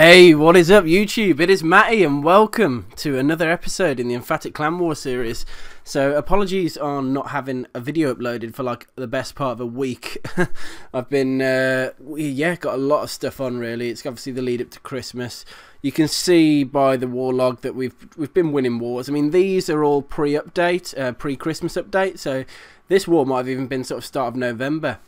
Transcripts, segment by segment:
Hey, what is up, YouTube? It is Matty, and welcome to another episode in the Emphatic Clan War series. So, apologies on not having a video uploaded for like the best part of a week. I've been, uh, yeah, got a lot of stuff on. Really, it's obviously the lead up to Christmas. You can see by the war log that we've we've been winning wars. I mean, these are all pre-update, uh, pre-Christmas update. So, this war might have even been sort of start of November.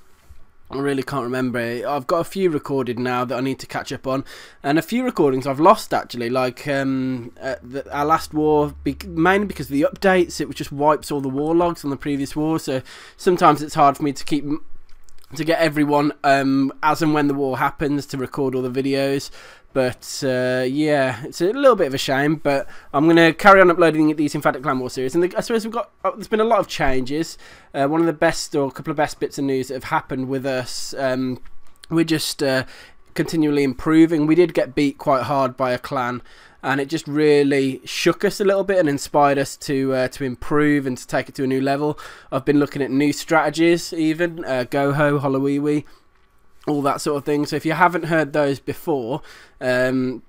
I really can't remember. I've got a few recorded now that I need to catch up on, and a few recordings I've lost actually. Like um, uh, the, our last war, be mainly because of the updates, it just wipes all the war logs on the previous war. So sometimes it's hard for me to keep to get everyone um, as and when the war happens to record all the videos. But uh, yeah, it's a little bit of a shame. But I'm going to carry on uploading these Emphatic Clan War series. And the, I suppose we've got oh, there's been a lot of changes. Uh, one of the best or a couple of best bits of news that have happened with us. Um, we're just uh, continually improving. We did get beat quite hard by a clan and it just really shook us a little bit and inspired us to uh, to improve and to take it to a new level. I've been looking at new strategies, even uh, Goho, Holowiwi, all that sort of thing. So if you haven't heard those before, um,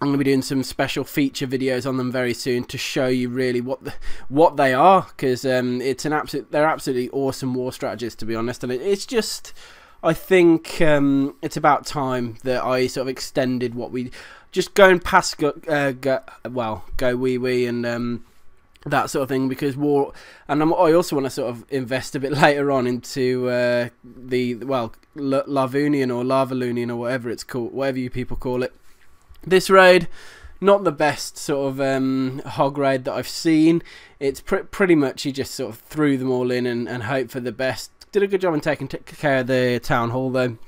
I'm going to be doing some special feature videos on them very soon to show you really what the, what they are because um, it's an absolute they're absolutely awesome war strategies to be honest, and it, it's just. I think um, it's about time that I sort of extended what we just going past go, uh, go, well go wee wee and um, that sort of thing because war and I'm, i also want to sort of invest a bit later on into uh, the well L- Lavunian or Lavalunian or whatever it's called whatever you people call it. This raid not the best sort of um, hog raid that I've seen. It's pr- pretty much you just sort of threw them all in and, and hope for the best. Did a good job in taking t- care of the town hall though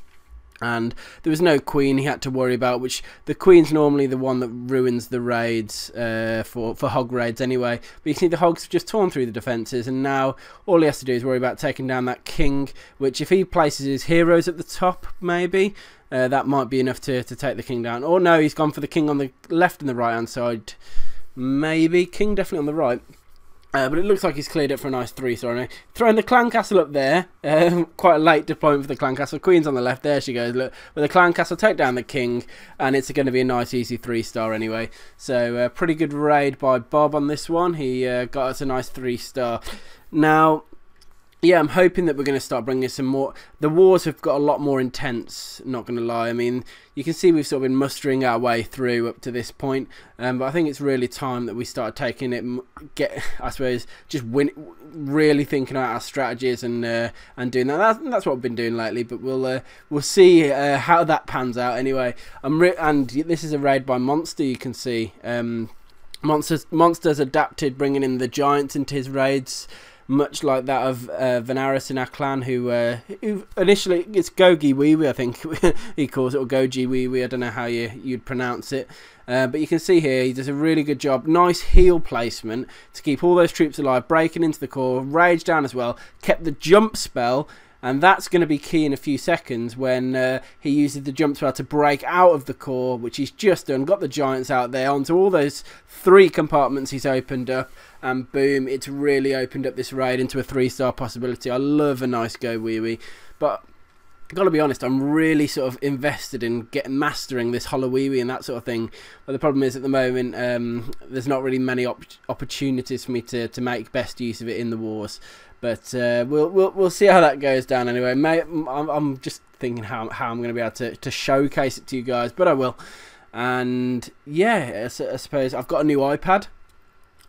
and there was no queen he had to worry about which the queen's normally the one that ruins the raids uh, for for hog raids anyway. But you see the hogs have just torn through the defences and now all he has to do is worry about taking down that king which if he places his heroes at the top maybe uh, that might be enough to, to take the king down. Or no he's gone for the king on the left and the right hand side. Maybe king definitely on the right uh, but it looks like he's cleared it for a nice three star. Anyway. Throwing the clan castle up there. Um, quite a late deployment for the clan castle. Queen's on the left. There she goes. Look, with the clan castle, take down the king, and it's going to be a nice, easy three star anyway. So, uh, pretty good raid by Bob on this one. He uh, got us a nice three star. Now, yeah, I'm hoping that we're going to start bringing some more. The wars have got a lot more intense. Not going to lie. I mean, you can see we've sort of been mustering our way through up to this point. Um, but I think it's really time that we start taking it. Get, I suppose, just win. Really thinking out our strategies and uh, and doing that. That's, that's what I've been doing lately. But we'll uh, we'll see uh, how that pans out. Anyway, I'm and this is a raid by Monster. You can see. Um, Monsters, Monsters adapted, bringing in the giants into his raids much like that of uh, Venaris in our clan, who uh, who initially it's Gogi Wee Wee, I think he calls it, or Goji Wee Wee. I don't know how you you'd pronounce it. Uh, but you can see here he does a really good job. Nice heal placement to keep all those troops alive, breaking into the core, rage down as well, kept the jump spell and that's going to be key in a few seconds when uh, he uses the jump spell to break out of the core, which he's just done. Got the giants out there onto all those three compartments he's opened up, and boom, it's really opened up this raid into a three-star possibility. I love a nice go wee wee, but got to be honest, I'm really sort of invested in getting mastering this Holowiwi and that sort of thing. But the problem is at the moment, um, there's not really many op opportunities for me to, to make best use of it in the wars. But uh, we'll, we'll we'll see how that goes down anyway. May, I'm, I'm just thinking how, how I'm going to be able to, to showcase it to you guys, but I will. And yeah, I, I suppose I've got a new iPad.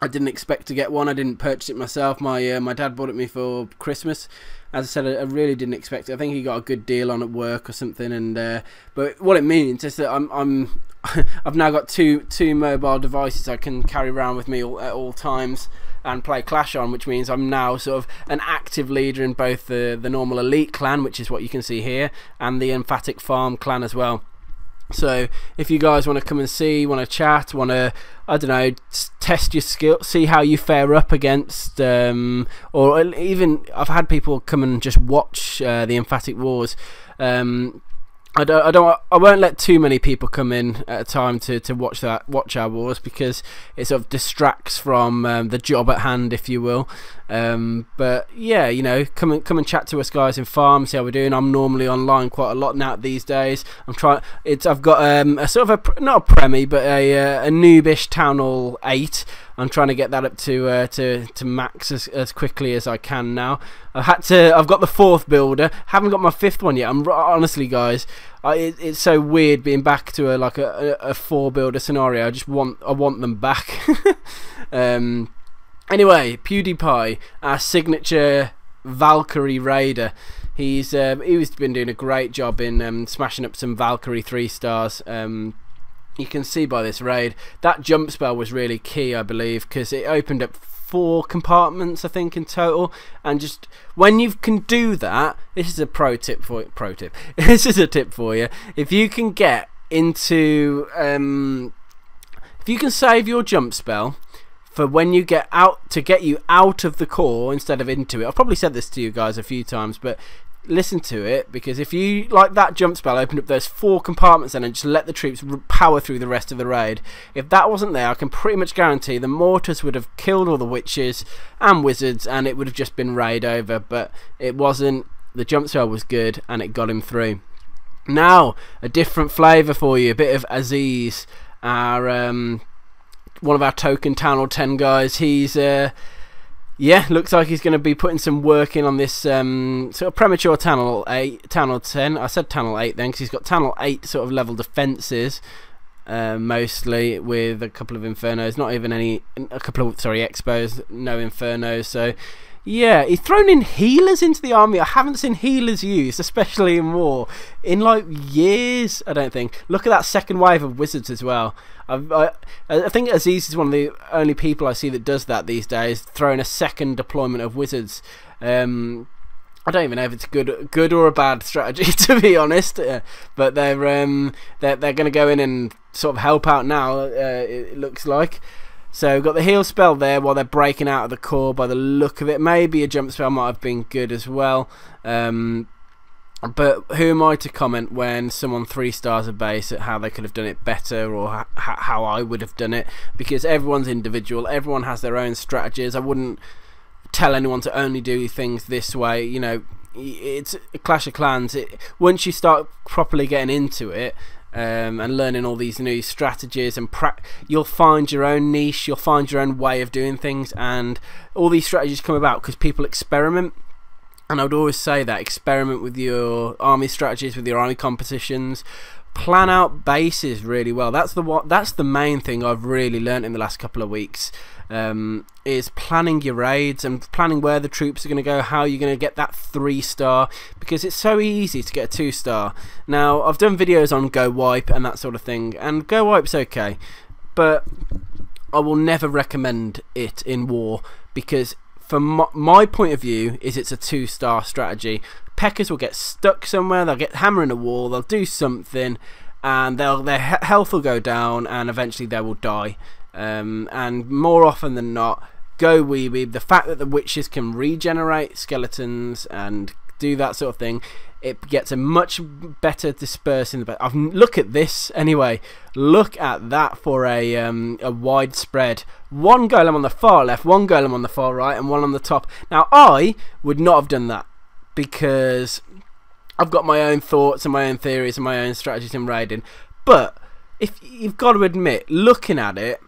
I didn't expect to get one. I didn't purchase it myself. My uh, my dad bought it me for Christmas. As I said, I, really didn't expect it. I think he got a good deal on at work or something. And uh, but what it means is that I'm I'm I've now got two two mobile devices I can carry around with me all, at all times and play Clash on, which means I'm now sort of an active leader in both the the normal elite clan, which is what you can see here, and the emphatic farm clan as well. So if you guys want to come and see, want to chat, want to, I don't know, test your skill, see how you fare up against, um, or even I've had people come and just watch uh, the emphatic wars. Um, I don't, I don't, I won't let too many people come in at a time to, to watch that, watch our wars because it sort of distracts from um, the job at hand, if you will. Um, but yeah, you know, come and come and chat to us guys in farm, see how we're doing. I'm normally online quite a lot now these days. I'm trying. It's I've got um, a sort of a not a premi, but a uh, a noobish Town Hall eight. I'm trying to get that up to uh, to to max as, as quickly as I can now. I've had to. I've got the fourth builder. Haven't got my fifth one yet. I'm honestly, guys. I, it, it's so weird being back to a like a, a, four builder scenario. I just want I want them back. um, Anyway, PewDiePie, our signature Valkyrie Raider. He's um, he's been doing a great job in um, smashing up some Valkyrie three stars. Um, you can see by this raid that jump spell was really key, I believe, because it opened up four compartments, I think, in total. And just when you can do that, this is a pro tip for pro tip. this is a tip for you. If you can get into um, if you can save your jump spell for when you get out to get you out of the core instead of into it. I've probably said this to you guys a few times, but listen to it because if you like that jump spell open up those four compartments then and just let the troops power through the rest of the raid. If that wasn't there I can pretty much guarantee the mortars would have killed all the witches and wizards and it would have just been raid over but it wasn't. The jump spell was good and it got him through. Now a different flavour for you a bit of Aziz our um, one of our token Town Hall 10 guys. He's, uh, yeah, looks like he's going to be putting some work in on this um, sort of premature Town Hall 8, Town Hall 10. I said Town Hall 8 then because he's got Town Hall 8 sort of level defences. Uh, mostly with a couple of infernos, not even any, a couple of sorry expos, no infernos. So yeah, he's thrown in healers into the army. I haven't seen healers used, especially in war, in like years. I don't think. Look at that second wave of wizards as well. I, I, I think Aziz is one of the only people I see that does that these days, throwing a second deployment of wizards. Um, I don't even know if it's good, good or a bad strategy to be honest. Uh, but they're um, they're they're going to go in and sort of help out now. Uh, it looks like. So we've got the heal spell there while they're breaking out of the core by the look of it. Maybe a jump spell might have been good as well. Um, but who am I to comment when someone three stars a base at how they could have done it better or how I would have done it? Because everyone's individual, everyone has their own strategies. I wouldn't tell anyone to only do things this way. You know, it's Clash of Clans. It, once you start properly getting into it, um, and learning all these new strategies and you'll find your own niche you'll find your own way of doing things and all these strategies come about because people experiment. And I would always say that experiment with your army strategies with your army competitions plan out bases really well that's the what that's the main thing I've really learned in the last couple of weeks um, is planning your raids and planning where the troops are going to go, how you're going to get that three star, because it's so easy to get a two star. Now, I've done videos on Go Wipe and that sort of thing, and Go Wipe's okay, but I will never recommend it in war because from my, my point of view is it's a two star strategy. PEKKAs will get stuck somewhere, they'll get hammering a wall, they'll do something, and their health will go down, and eventually they will die. Um, and more often than not, go Weeby. The fact that the witches can regenerate skeletons and do that sort of thing, it gets a much better dispersing. But I've look at this anyway. Look at that for a um, a widespread. One golem on the far left, one golem on the far right, and one on the top. Now I would not have done that because I've got my own thoughts and my own theories and my own strategies in raiding. But if you've got to admit, looking at it,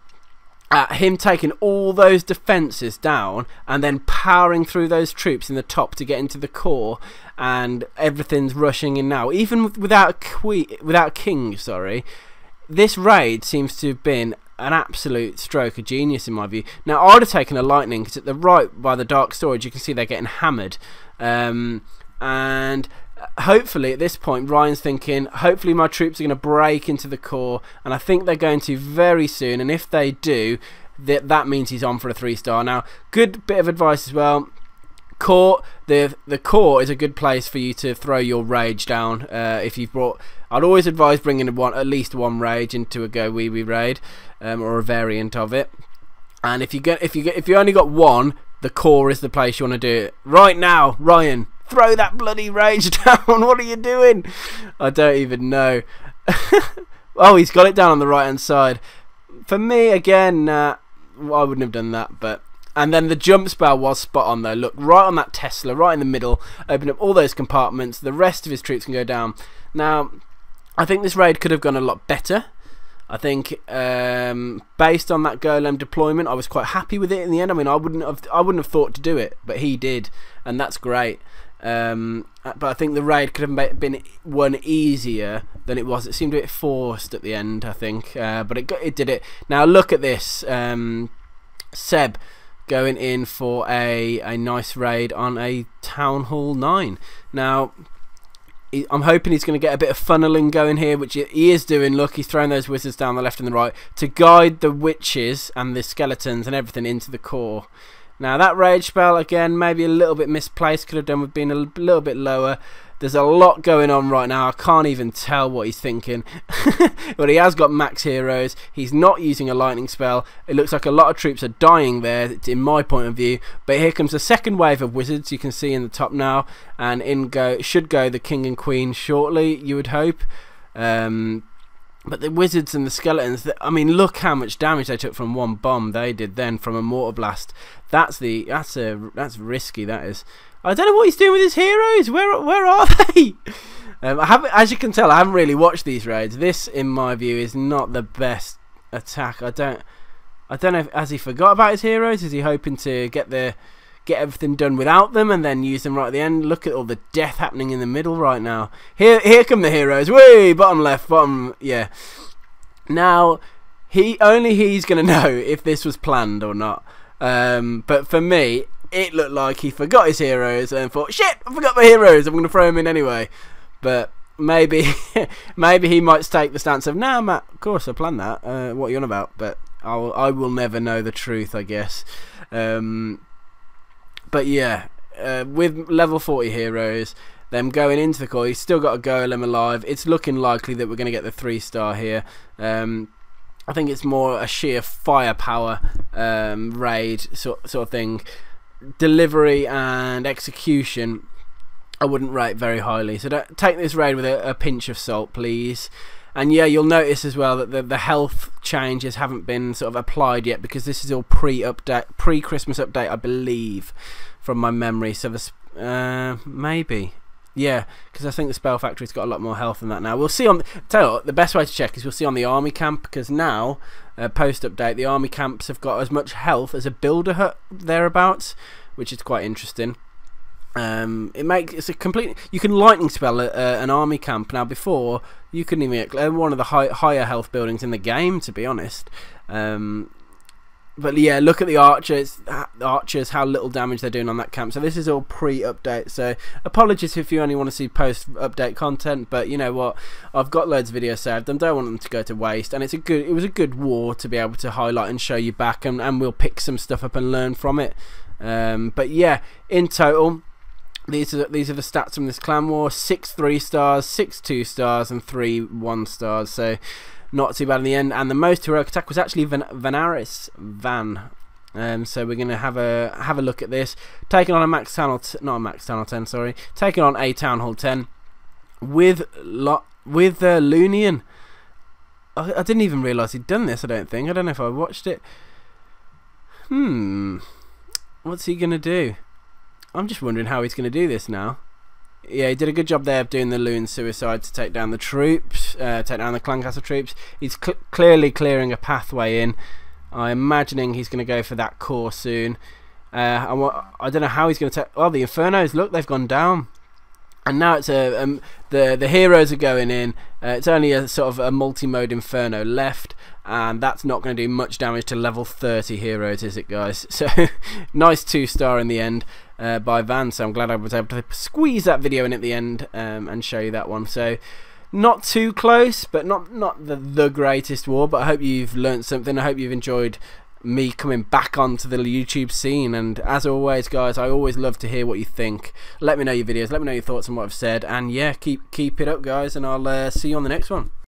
at him taking all those defences down and then powering through those troops in the top to get into the core and everything's rushing in now even without a queen without a king sorry this raid seems to have been an absolute stroke of genius in my view. Now I would have taken a lightning because at the right by the dark storage you can see they're getting hammered. Um, and hopefully at this point Ryan's thinking hopefully my troops are going to break into the core and I think they're going to very soon and if they do that that means he's on for a three star now good bit of advice as well core the the core is a good place for you to throw your rage down uh, if you've brought I'd always advise bringing one at least one rage into a go wee wee raid um, or a variant of it and if you get if you get if you only got one the core is the place you want to do it right now Ryan throw that bloody rage down. what are you doing? I don't even know. oh, he's got it down on the right hand side. For me, again, uh, I wouldn't have done that, but and then the jump spell was spot on though. Look, right on that Tesla, right in the middle, open up all those compartments. The rest of his troops can go down. Now, I think this raid could have gone a lot better. I think um, based on that Golem deployment, I was quite happy with it in the end. I mean, I wouldn't have, I wouldn't have thought to do it, but he did, and that's great. Um, but I think the raid could have been won easier than it was. It seemed a bit forced at the end, I think, uh, but it it did it. Now look at this, um, Seb going in for a, a nice raid on a Town Hall 9. Now, I'm hoping he's going to get a bit of funneling going here, which he is doing. Look, he's throwing those wizards down the left and the right to guide the witches and the skeletons and everything into the core. Now, that rage spell, again, maybe a little bit misplaced. Could have done with being a little bit lower. There's a lot going on right now. I can't even tell what he's thinking. but he has got max heroes. He's not using a lightning spell. It looks like a lot of troops are dying there, in my point of view. But here comes the second wave of wizards. You can see in the top now, and in go should go the king and queen shortly. You would hope. Um, but the wizards and the skeletons, I mean, look how much damage they took from one bomb they did then from a mortar blast. That's the that's a that's risky. That is. I don't know what he's doing with his heroes. Where where are they? Um, I haven't, as you can tell, I haven't really watched these raids. This, in my view, is not the best attack. I don't, I don't know. If, has he forgot about his heroes? Is he hoping to get the get everything done without them and then use them right at the end? Look at all the death happening in the middle right now. Here, here come the heroes. Way bottom left, bottom. Yeah. Now, he only he's gonna know if this was planned or not. Um, but for me, it looked like he forgot his heroes and thought, shit, I forgot my heroes. I'm going to throw him in anyway. But maybe maybe he might take the stance of, nah, Matt, of course I planned that. Uh, what are you on about? But I'll, I will never know the truth, I guess. Um, but yeah, uh, with level 40 heroes, them going into the core, he's still got a golem alive. It's looking likely that we're going to get the three star here. Um, I think it's more a sheer firepower um, raid sort, sort of thing delivery and execution, I wouldn't rate very highly. So take this raid with a, a, pinch of salt, please. And yeah, you'll notice as well that the, the health changes haven't been sort of applied yet because this is all pre-update, pre-Christmas update, I believe, from my memory. So the uh, maybe yeah, because I think the Spell Factory's got a lot more health than that now. We'll see on. Tell you what, the best way to check is we'll see on the army camp because now, uh, post update, the army camps have got as much health as a builder hut thereabouts, which is quite interesting. Um, it makes it's a complete. You can lightning spell a, uh, an army camp now. Before you couldn't even get one of the high, higher health buildings in the game, to be honest. Um, but yeah, look at the archers, archers, how little damage they're doing on that camp. So this is all pre-update. So apologies if you only want to see post-update content, but you know what? I've got loads of videos saved I don't want them to go to waste. And it's a good, it was a good war to be able to highlight and show you back, and, and we'll pick some stuff up and learn from it. Um, but yeah, in total, these are these are the stats from this clan war: six three stars, six two stars, and three one stars. So not too bad in the end. And the most heroic attack was actually Van Vanaris Van. Um, so we're going to have a have a look at this. Taking on a max town hall, not a max town hall 10, sorry. Taking on a town hall 10 with lo with uh, Loonion. I, I didn't even realise he'd done this. I don't think. I don't know if I watched it. Hmm. What's he going to do? I'm just wondering how he's going to do this now yeah, he did a good job there of doing the loon suicide to take down the troops, uh, take down the clan castle troops. He's cl clearly clearing a pathway in. I'm imagining he's going to go for that core soon. Uh, I don't know how he's going to take. Oh, the infernos! Look, they've gone down, and now it's a um, the the heroes are going in. Uh, it's only a sort of a multi-mode inferno left, and that's not going to do much damage to level 30 heroes, is it, guys? So nice two star in the end uh, by Van. So I'm glad I was able to squeeze that video in at the end um, and show you that one. So not too close, but not not the the greatest war. But I hope you've learned something. I hope you've enjoyed me coming back onto the YouTube scene. And as always, guys, I always love to hear what you think. Let me know your videos. Let me know your thoughts on what I've said. And yeah, keep keep it up, guys. And I'll uh, see you on the next one.